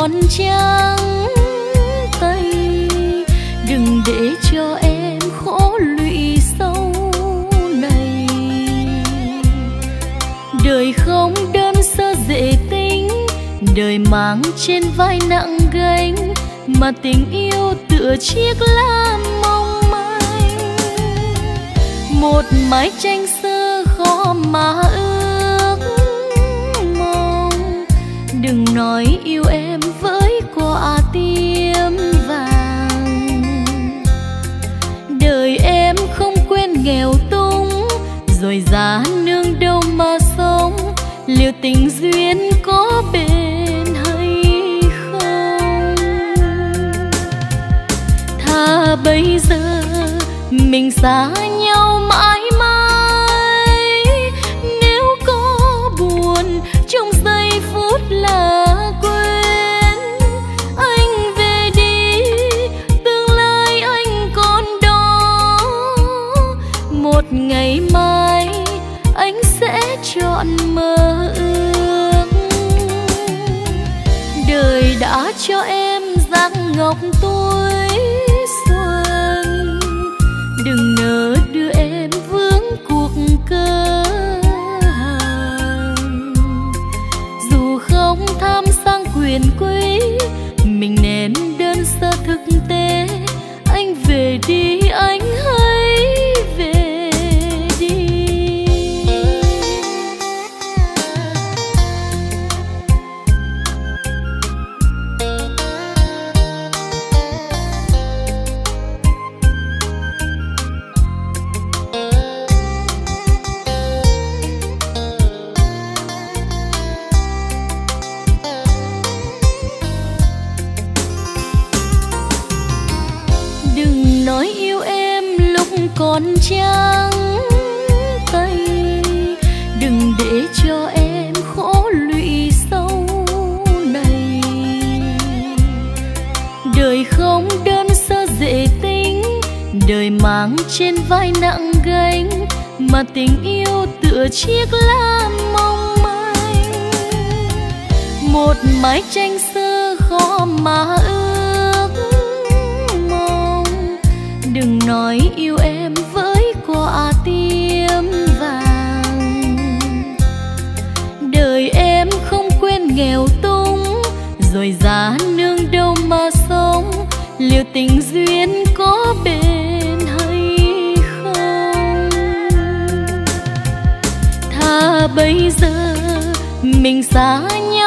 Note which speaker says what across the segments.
Speaker 1: còn trắng tay. Đừng để cho em khổ lụy sau này. Đời không đơn sơ dễ tính, đời mang trên vai nặng gánh. Mà tình yêu tựa chiếc lá mong manh. Một mái tranh sơ khó mà ước mong. Đừng nói yêu em người già nương đâu mà sống. Liệu tình duyên có bền hay không? Thà bây giờ mình xa vai nặng gánh, mà tình yêu tựa chiếc lá mong manh. Một mái tranh sơ khó mà ước mong. Đừng nói yêu em với quả tim vàng. Đời em không quên nghèo túng, rồi giá nương đâu mà sống. Liệu tình duyên có bền bây giờ mình xa nhau.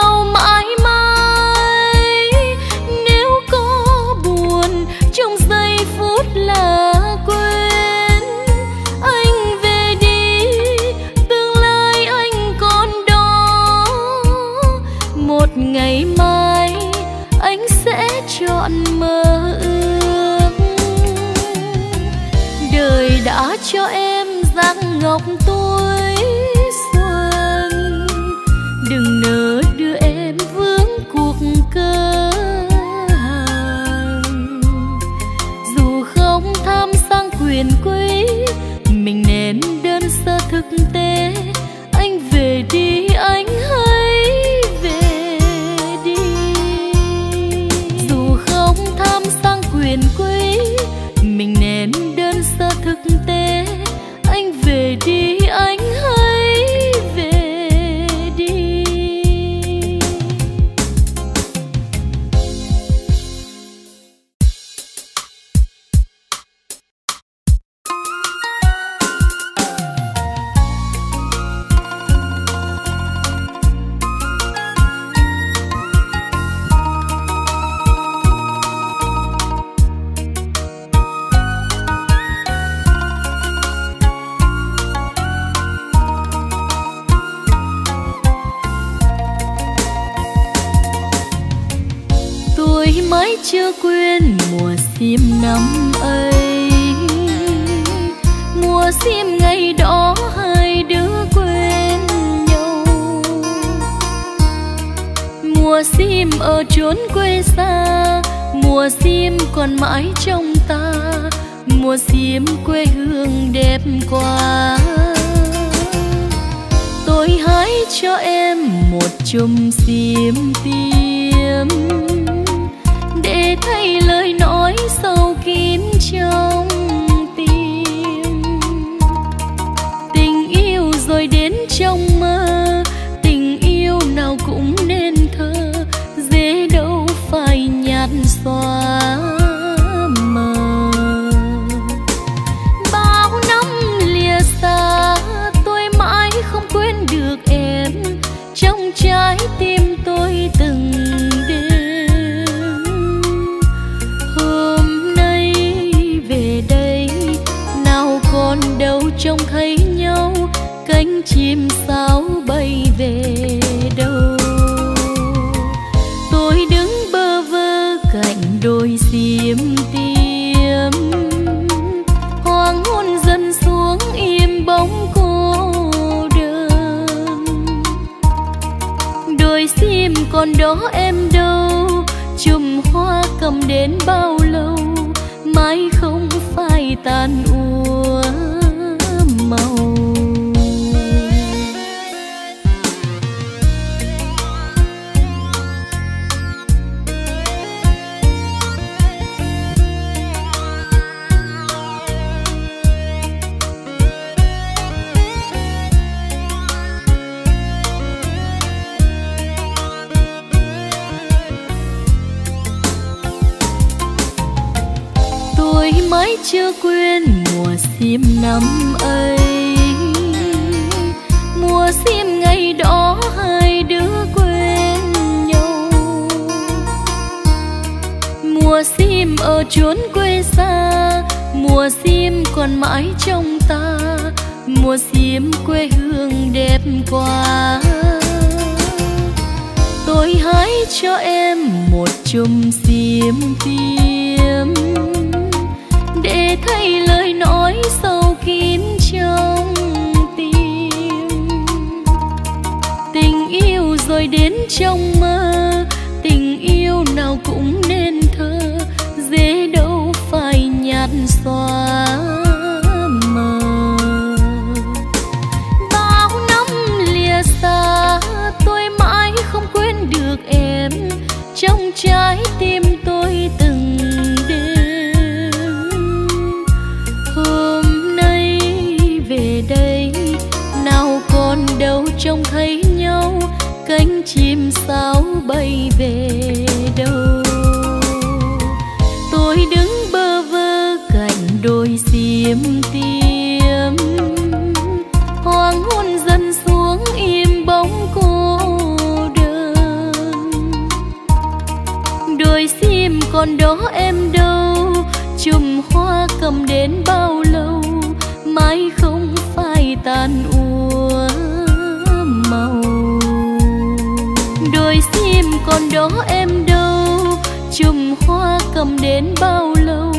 Speaker 1: Hoa đến bao lâu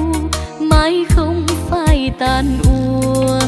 Speaker 1: mãi không phai tàn úa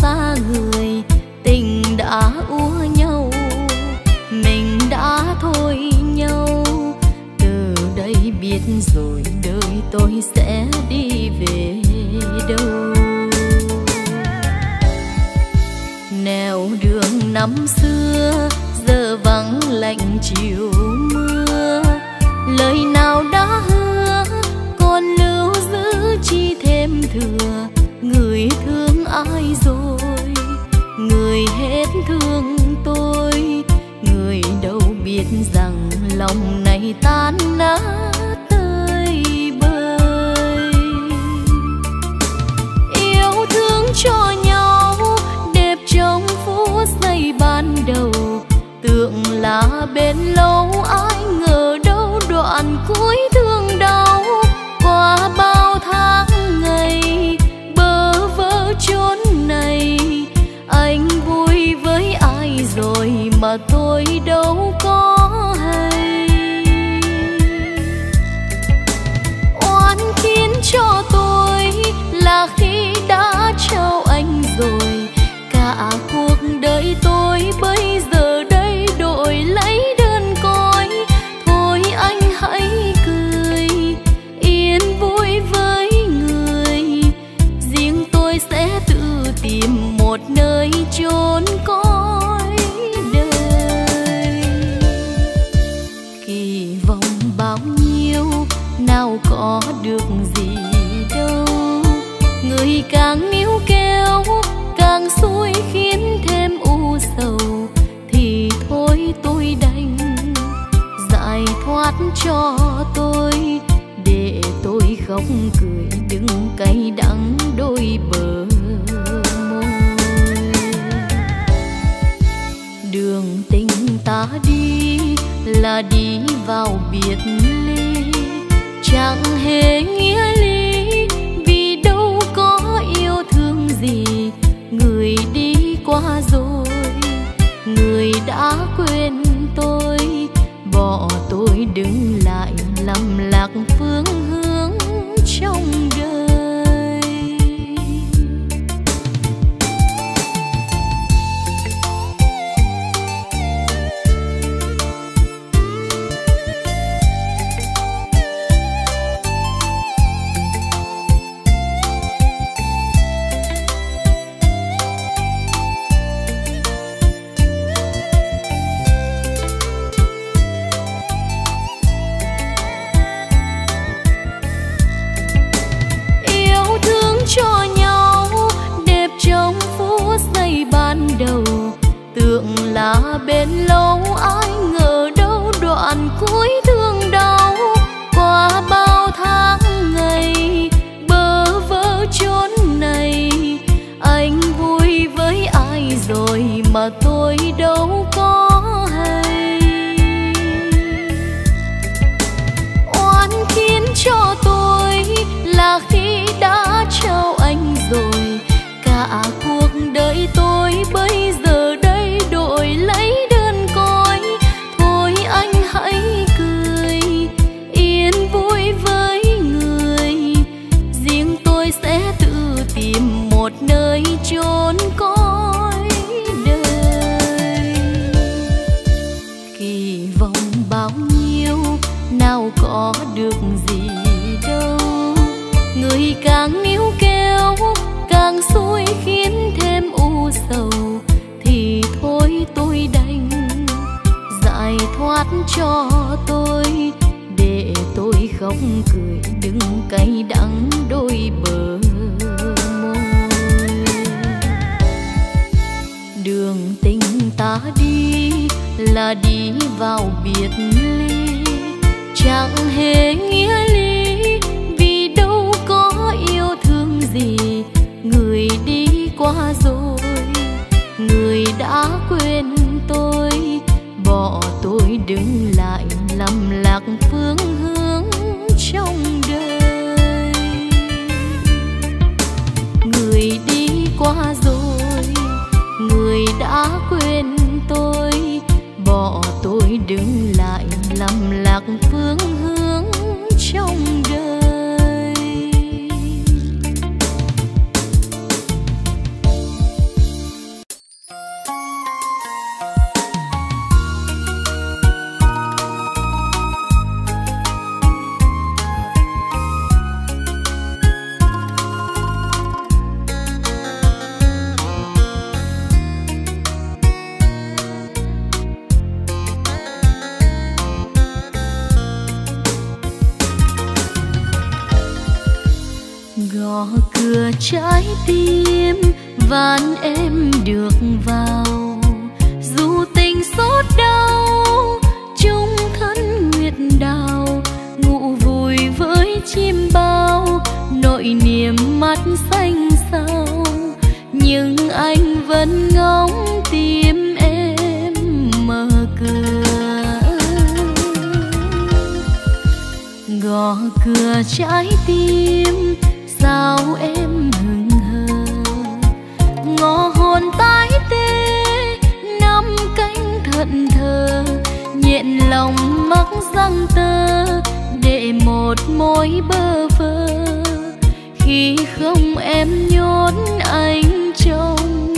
Speaker 1: xa người, tình đã úa nhau, mình đã thôi nhau. Từ đây biết rồi đời tôi sẽ đi về đâu. Nẻo đường năm xưa gõ cửa trái tim, sao em ngừng hờ ngõ hồn tái tê, năm cánh thận thờ, nhện lòng mắc răng tơ, để một mối bơ vơ. Khi không em nhốt anh trong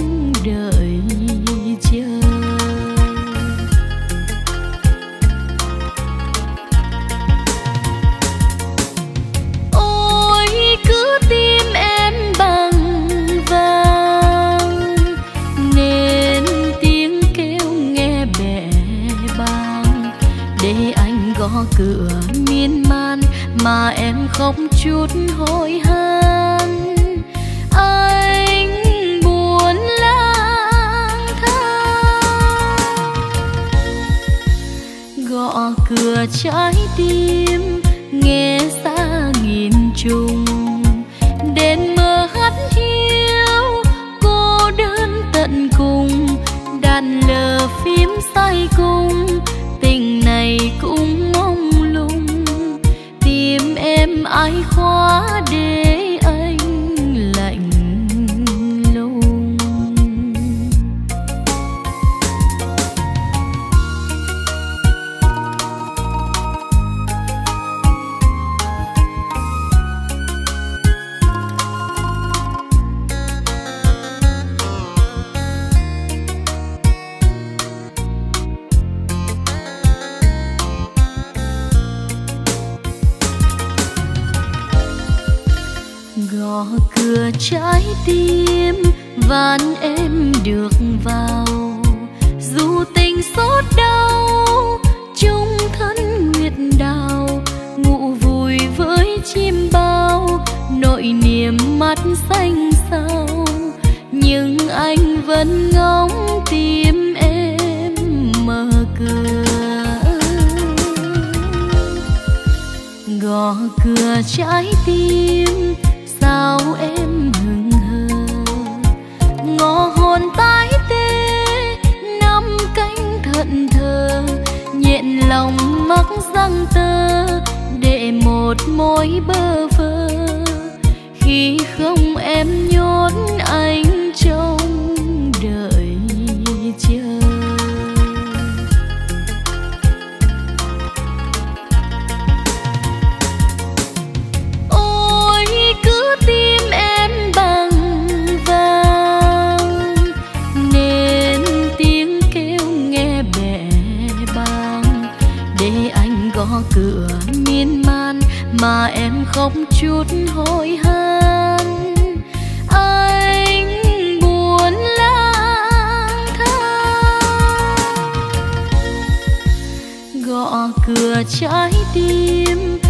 Speaker 1: không chút hối hận. Anh buồn lang thang. Gõ cửa trái tim. sắc răng tơ để một mối bơ vơ. Khi không em nhốt anh không chút hối hận. Anh buồn lang thang gõ cửa trái tim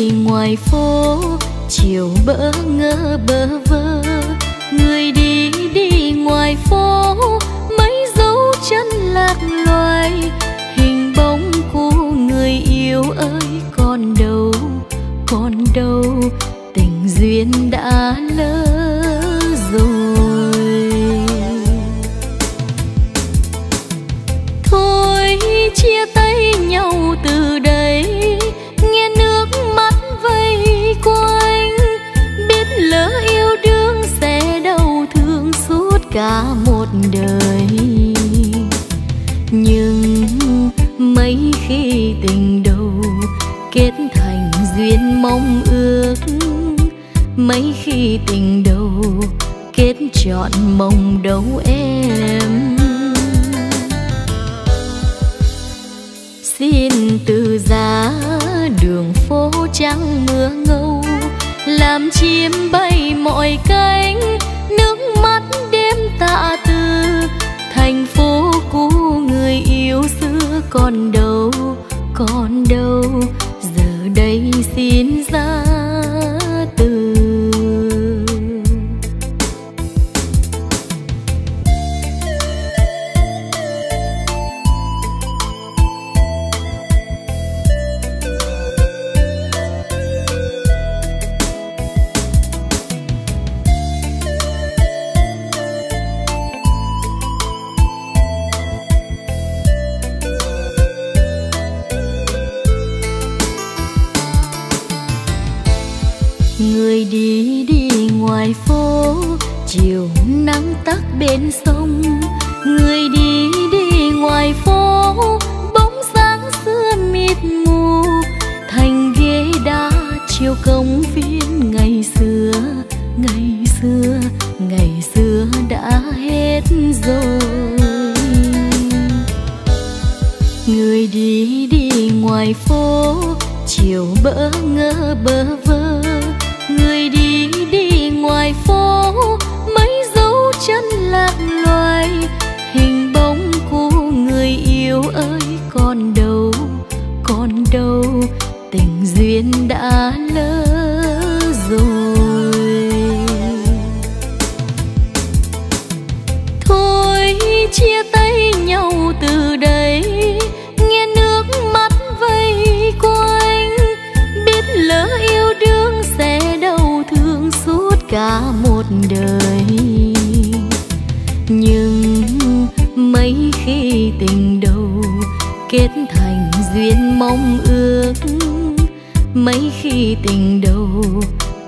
Speaker 1: người ngoài phố, chiều bỡ ngỡ bơ vơ. Người đi đi ngoài phố, mấy dấu chân lạc loài. Hình bóng của người yêu ơi còn đâu còn đâu. Tình duyên đã lỡ duyên mong ước mấy khi tình đầu kết
Speaker 2: chọn mong
Speaker 1: đâu em. Xin từ giá đường phố trắng mưa ngâu, làm chim bay mọi cánh, nước mắt đêm tạ từ. Thành phố cũ người yêu xưa còn đâu còn đâu. Xin duyên mong ước. Mấy khi tình đầu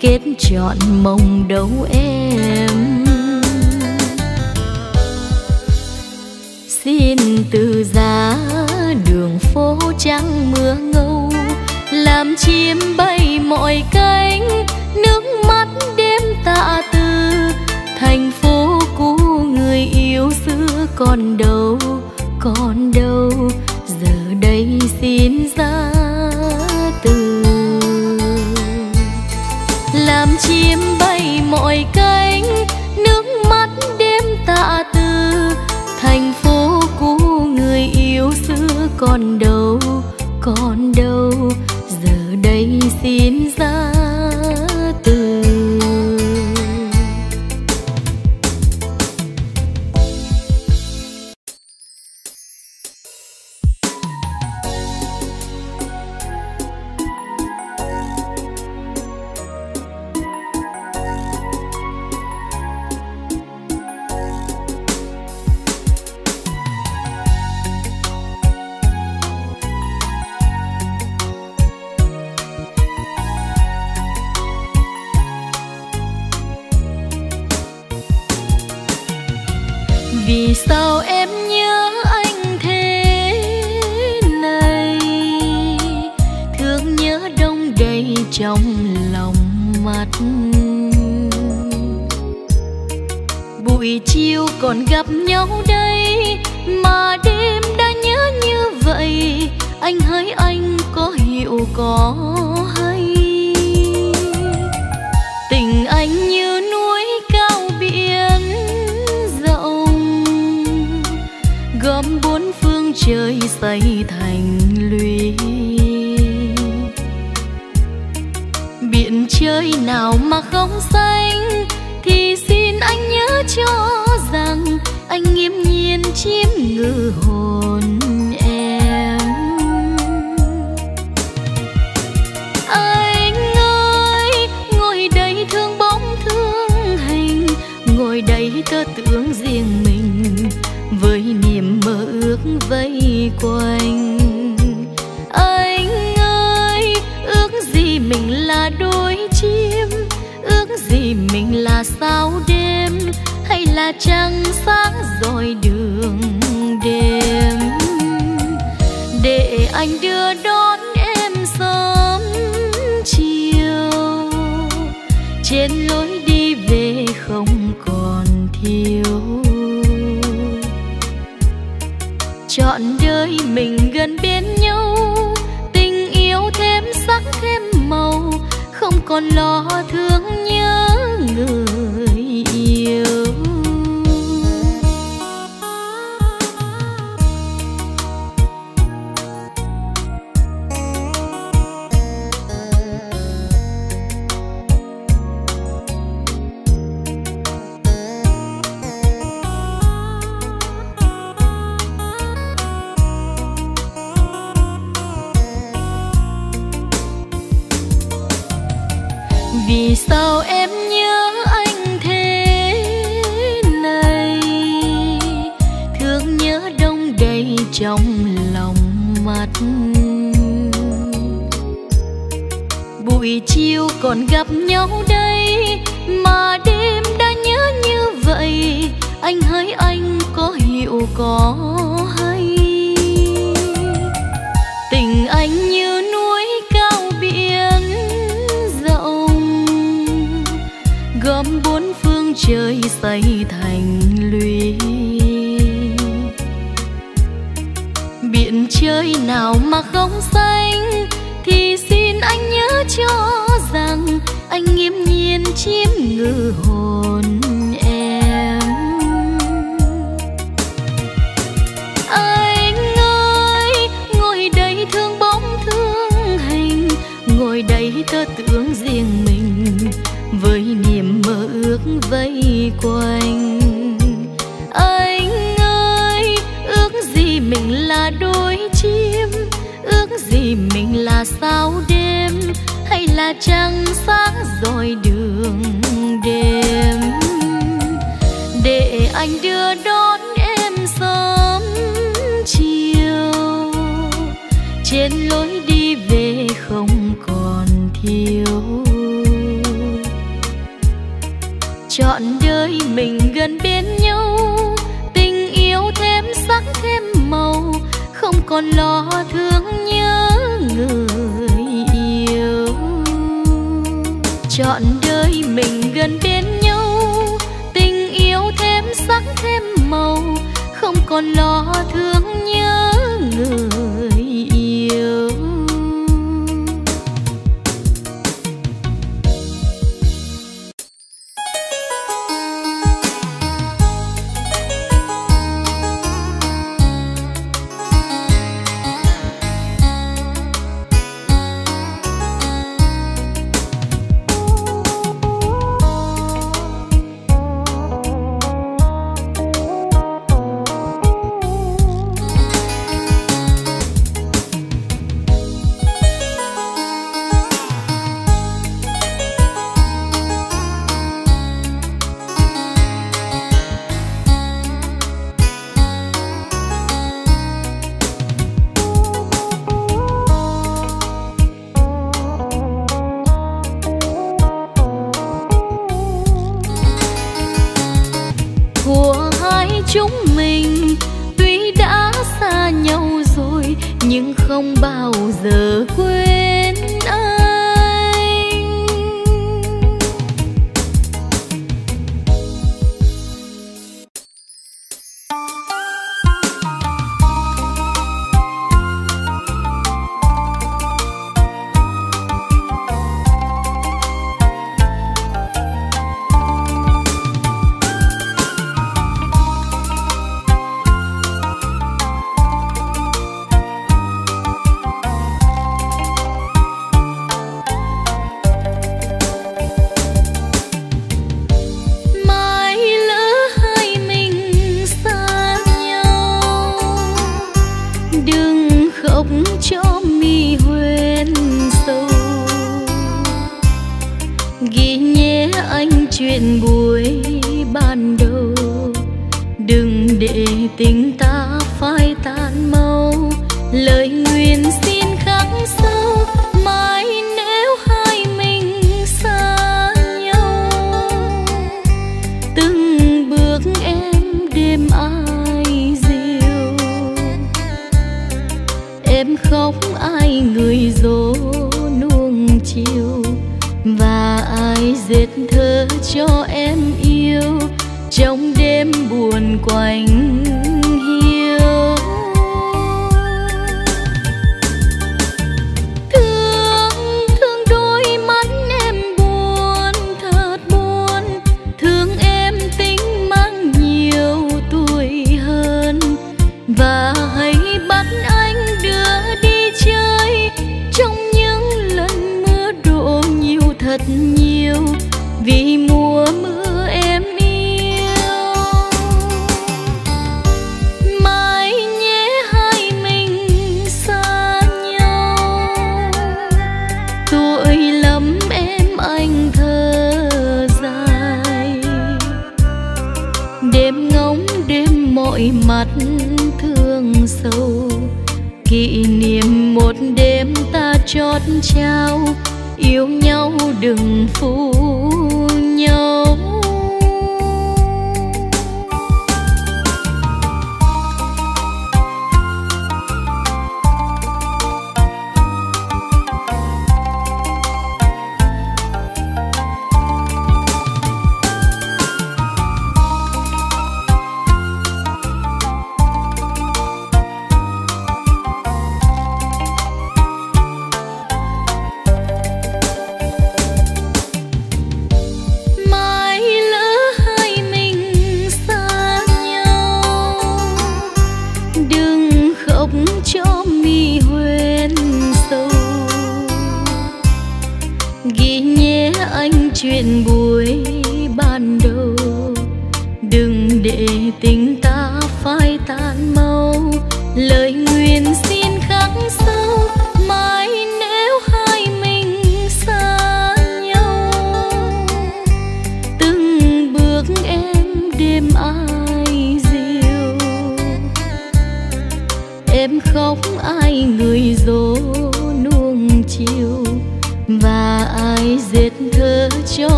Speaker 1: kết chọn mong đâu em. Xin từ giá đường phố trắng mưa ngâu, làm chim bay mọi cánh, nước mắt đêm tạ từ. Thành phố cũ người yêu xưa còn đâu còn đâu. chim bay mọi cánh, nước mắt đêm tạ từ. Thành phố cũ người yêu xưa còn đâu còn đâu. Ước gì mình là sao đêm hay là trăng sáng rồi đường đêm? Để anh đưa đón em sớm chiều. Trên lối đi về không còn thiếu. Chọn đời mình gần bên nhau, tình yêu thêm sắc thêm màu còn lo thương nhớ người yêu. Buổi chiều còn gặp nhau đây, mà đêm đã nhớ như vậy. Anh hỡi anh có hiểu có hay. Tình anh như núi cao biển rộng, gom bốn phương trời xây thành lũy. Biển chơi nào mà không xanh cho rằng anh nghiêm nhiên chiếm ngự hồn em. Anh ơi, ngồi đây thương bóng thương hình, ngồi đây tơ tưởng riêng mình, với niềm mơ ước vây quanh. Anh ơi, ước gì mình là đôi chim, ước gì mình là sao đêm? Là trăng sáng rồi đường đêm. Để anh đưa đón em sớm chiều. Trên lối đi về không còn thiếu. Chọn đời mình gần bên nhau, tình yêu thêm sắc thêm màu, không còn lo thương nhớ người. Chọn đời mình gần bên nhau. Tình yêu thêm sắc thêm màu, không còn lo thương nhớ người.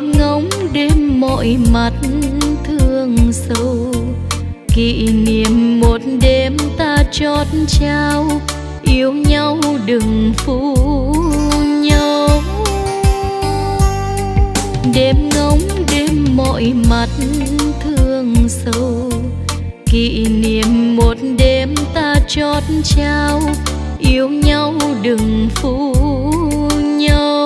Speaker 1: đêm ngóng đêm mọi mặt thương sâu. Kỷ niệm một đêm ta trót trao, yêu nhau đừng phụ nhau. Đêm ngóng đêm mọi mặt thương sâu. Kỷ niệm một đêm ta trót trao, yêu nhau đừng phụ nhau.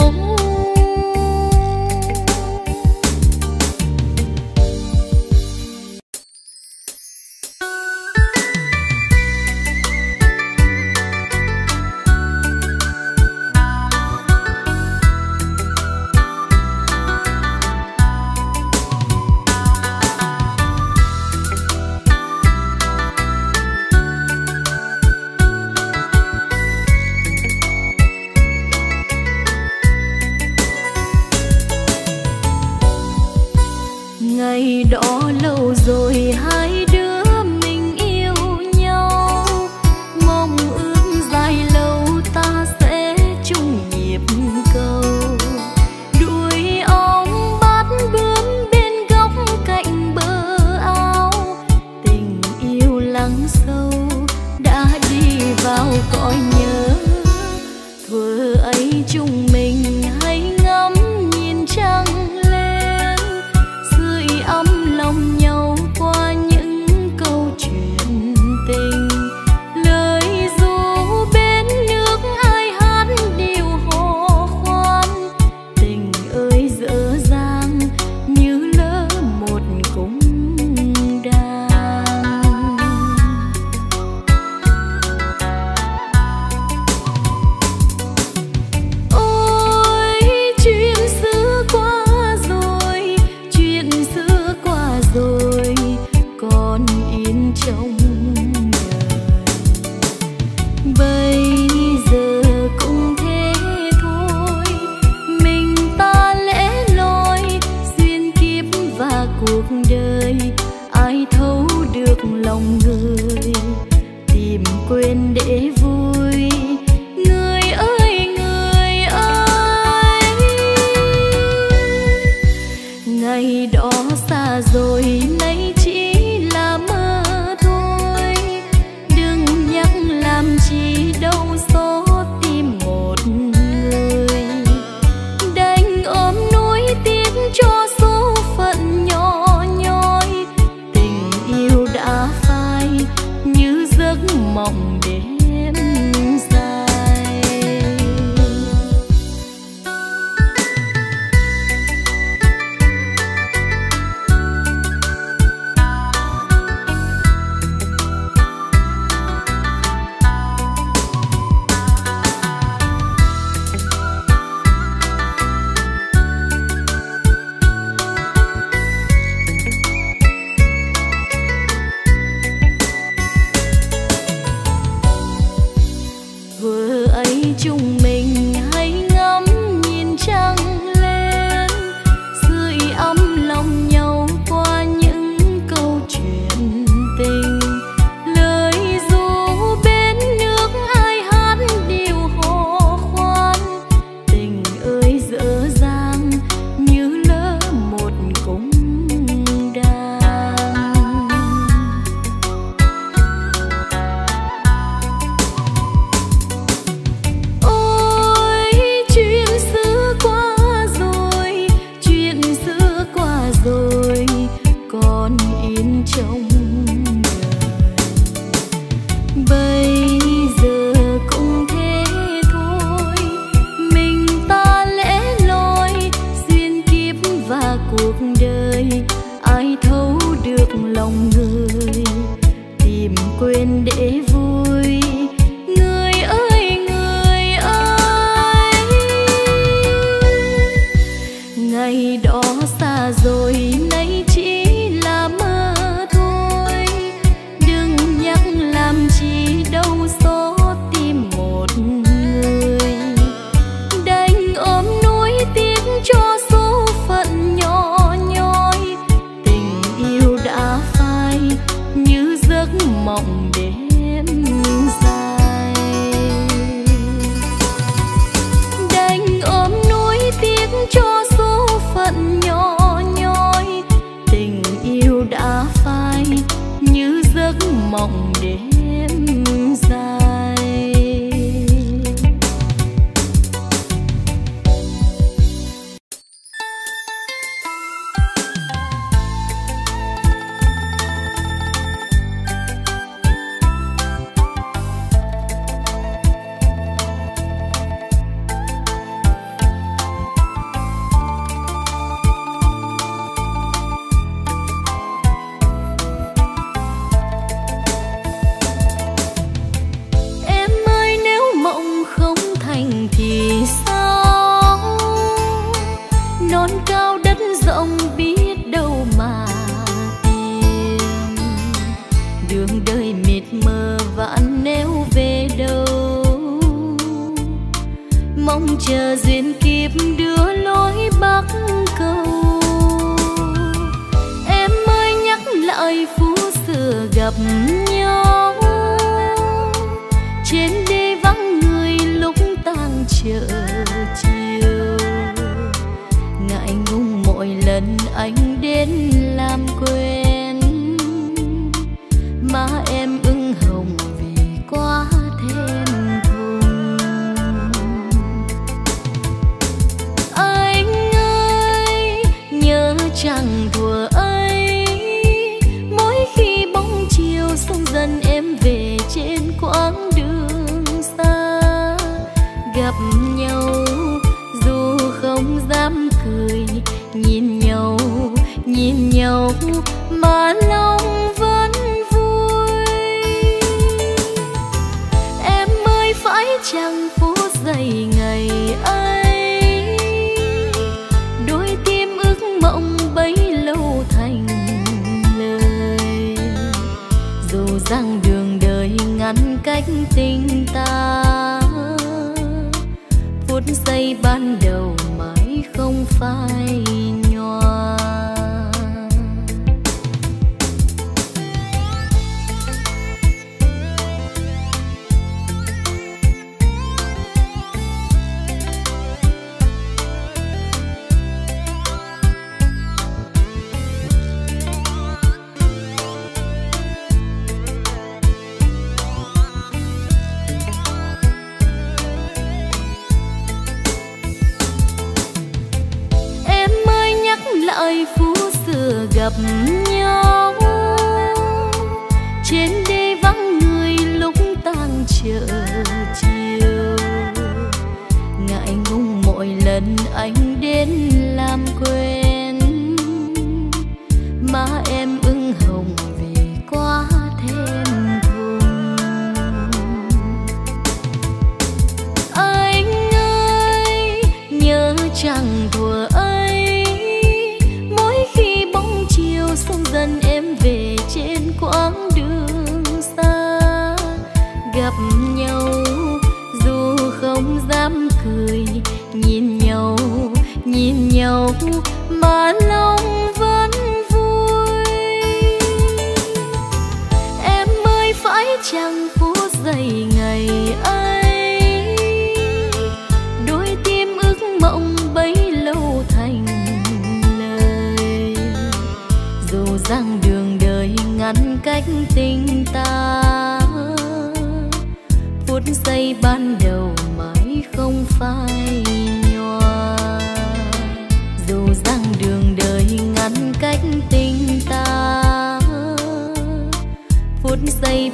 Speaker 1: Trên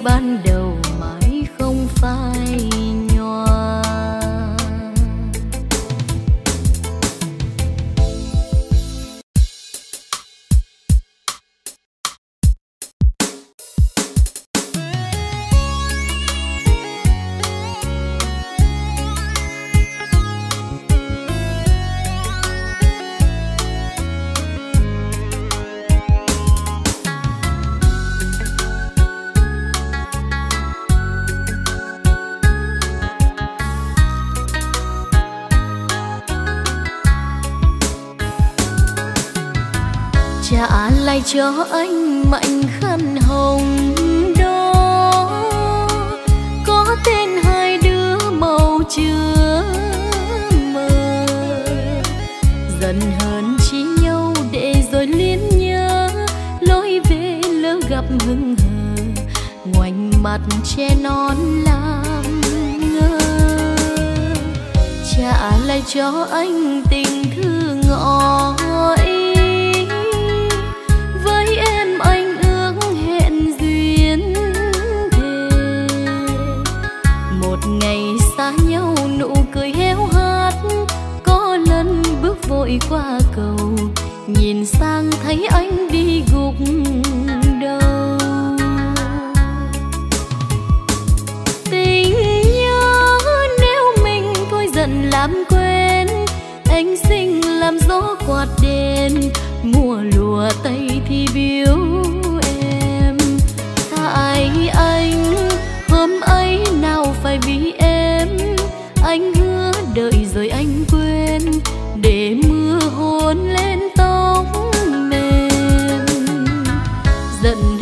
Speaker 1: ban đầu cho anh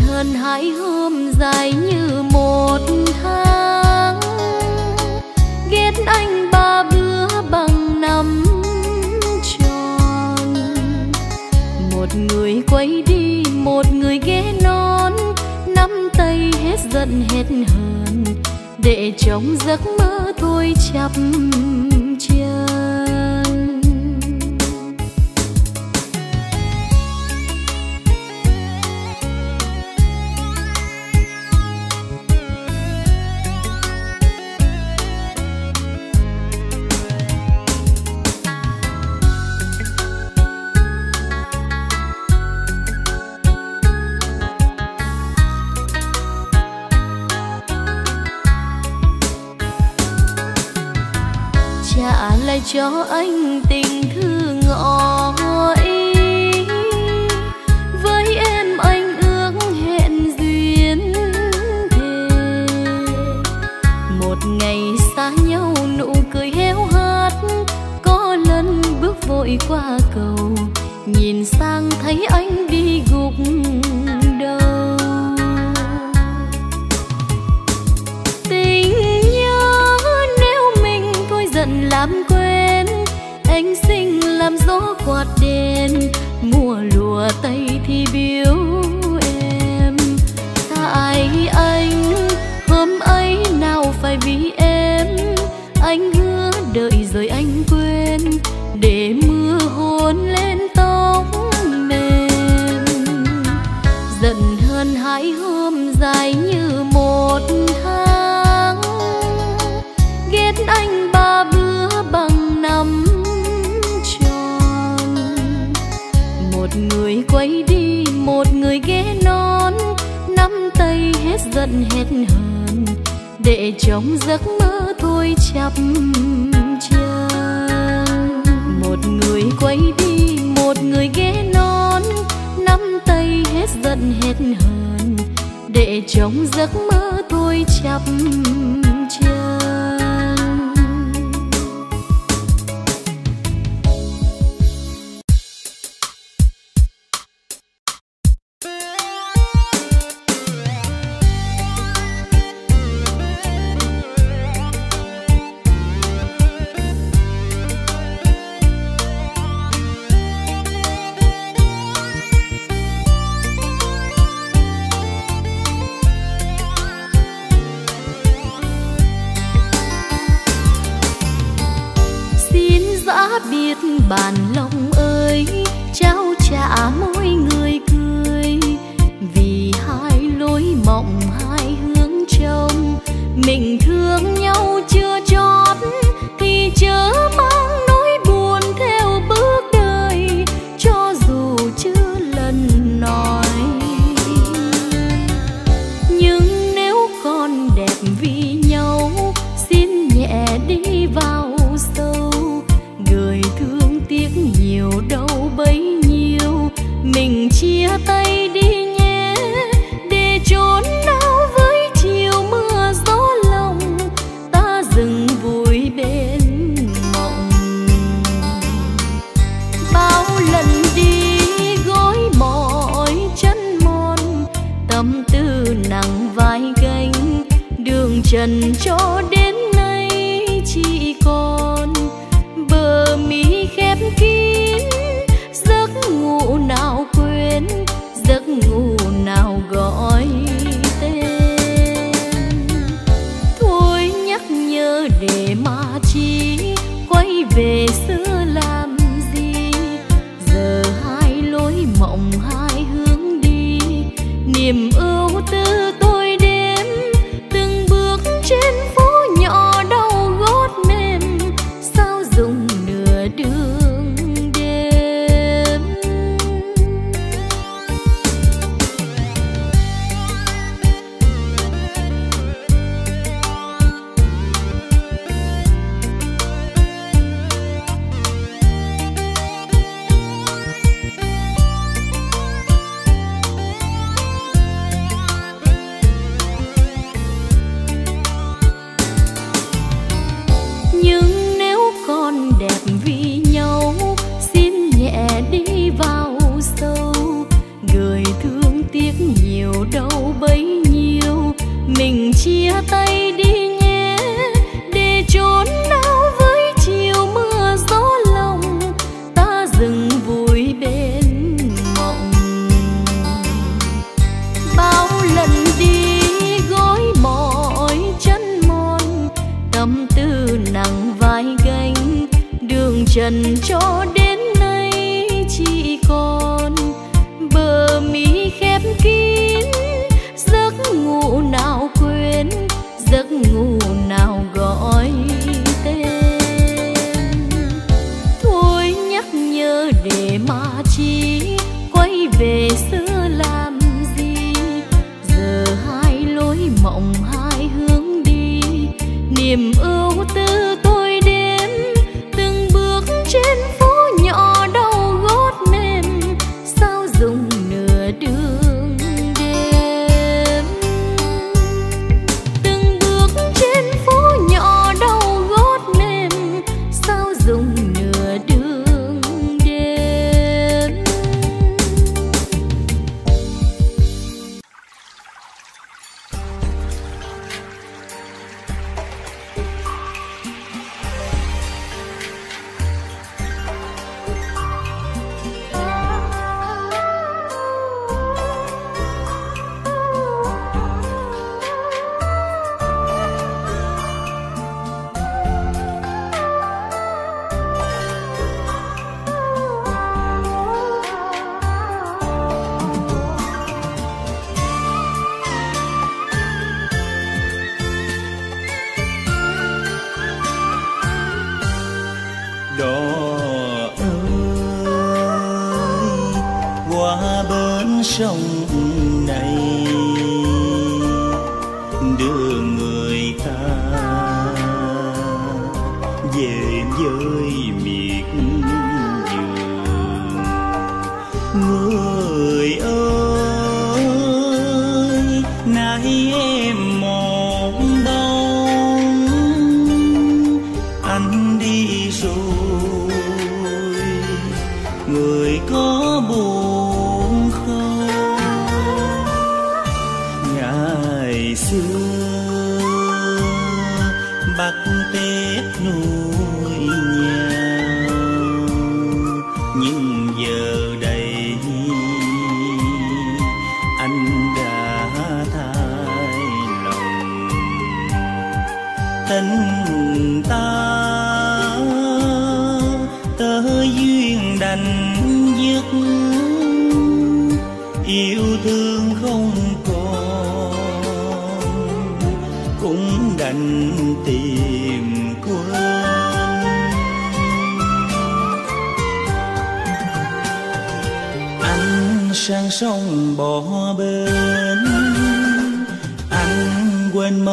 Speaker 1: hơn hai hôm dài như một tháng. Ghét anh ba bữa bằng năm tròn. Một người quay đi, một người ghé non. Nắm tay hết giận, hết hờn. Để trong giấc mơ thôi chập chờn cho anh tình quạt đen mùa lùa tay thì biếu trong giấc mơ thôi chập chờn. Một người quay biết bàn lòng ơi, trao trả mỗi người cười. Vì hai lối mộng, hai hướng
Speaker 2: trong mình thương nhau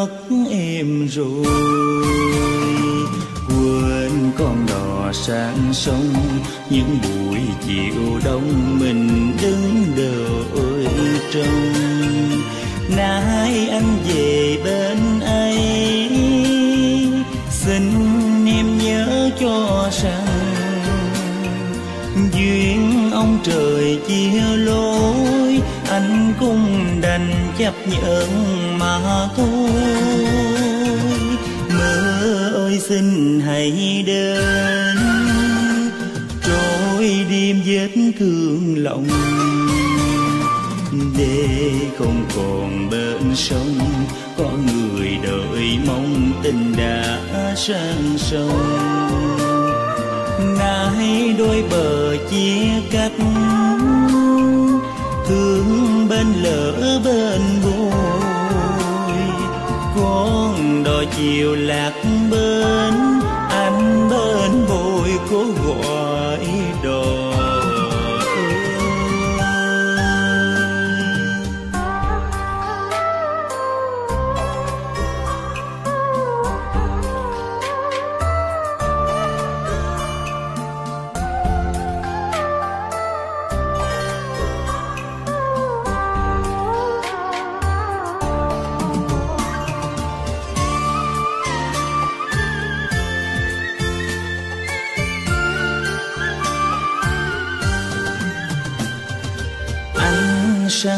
Speaker 2: mất em rồi. Quên con đò sang sông, những buổi chiều đông mình đứng đợi trông. Nay anh về bên ấy, xin em nhớ cho rằng. Duyên ông trời chia lối chấp nhận mà thôi. Mơ ơi, xin hãy đến. Trôi đêm vết thương lòng. Để không còn bên sông, có người đợi mong tình đã sang sông. Nay đôi bờ chia cách lỡ bên vui, con đò chiều lạc bên anh bên vội cố gọi.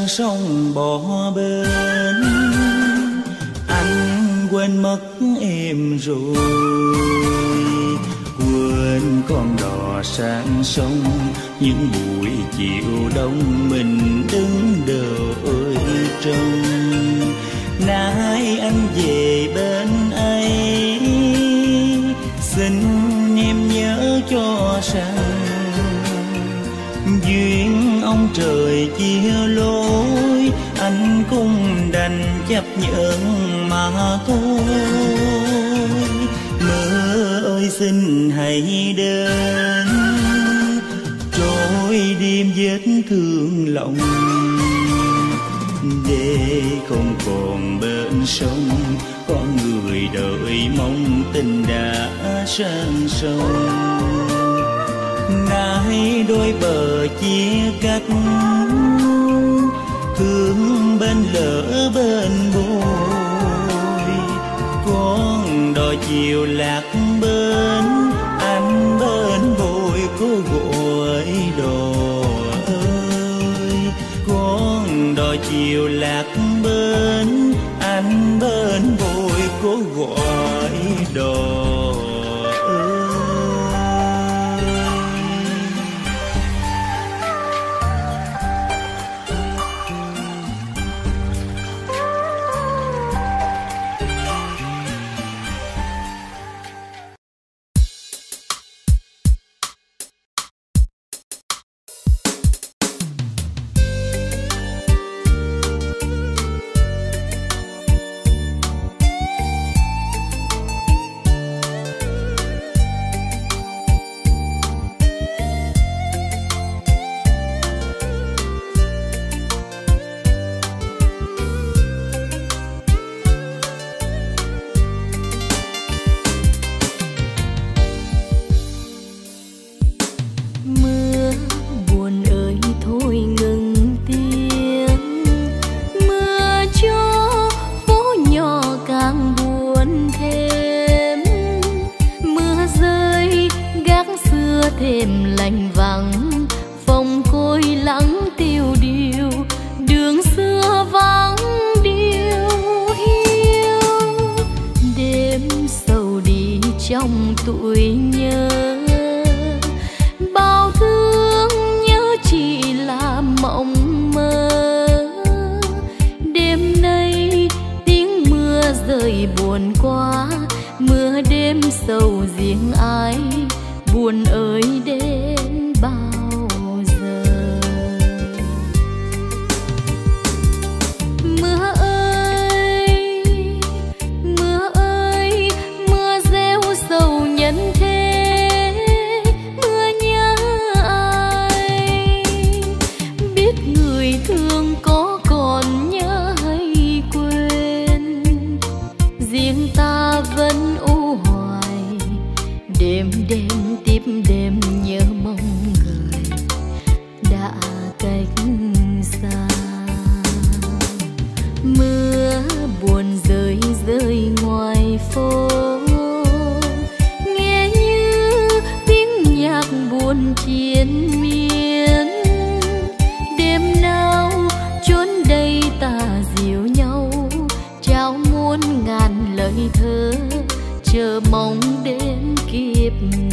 Speaker 2: Sang sông bỏ bên. Anh quên mất em rồi. Quên con đò sang sông, những buổi chiều đông mình đứng đợi trông. Nay anh về bên ấy, xin em nhớ
Speaker 1: cho sao trời chia lối, anh cũng đành chấp nhận mà thôi. Mơ ơi, xin hãy đến, trôi đêm vết thương lòng. Để không còn bên sông con người đợi mong tình đã sang sông nay đôi bờ chia cách thương bên lỡ bên bồi. Con đò chiều lạc Mm-hmm.